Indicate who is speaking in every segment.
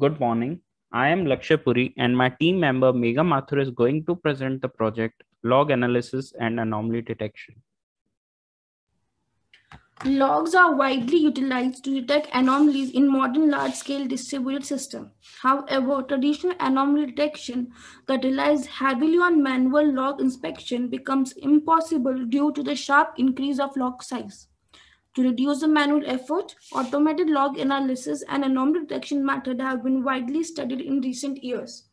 Speaker 1: Good morning. I am Lakshya Puri and my team member Megha Mathur is going to present the project Log Analysis and Anomaly Detection.
Speaker 2: Logs are widely utilized to detect anomalies in modern large-scale distributed systems. However, traditional anomaly detection that relies heavily on manual log inspection becomes impossible due to the sharp increase of log size. To reduce the manual effort, automated log analysis and anomaly detection method have been widely studied in recent years.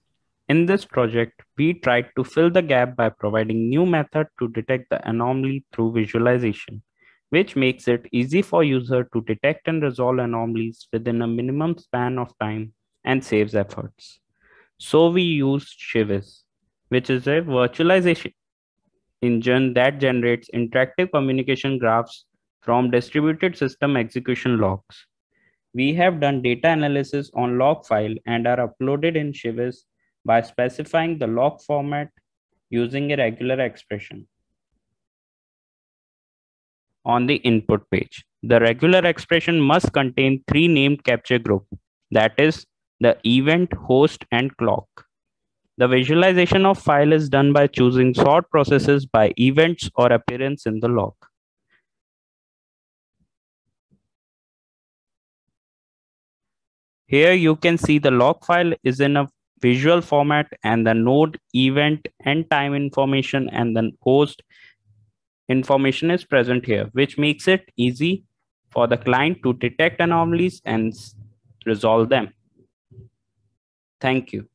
Speaker 1: In this project, we tried to fill the gap by providing new method to detect the anomaly through visualization which makes it easy for user to detect and resolve anomalies within a minimum span of time and saves efforts. So we used ShiViz, which is a virtualization engine that generates interactive communication graphs from distributed system execution logs. We have done data analysis on log file and are uploaded in ShiViz by specifying the log format using a regular expression on the input page. The regular expression must contain three named capture group, that is the event, host, and clock. The visualization of file is done by choosing sort processes by events or appearance in the log. Here you can see the log file is in a visual format and the node, event, and time information and then host information is present here, which makes it easy for the client to detect anomalies and resolve them. Thank you.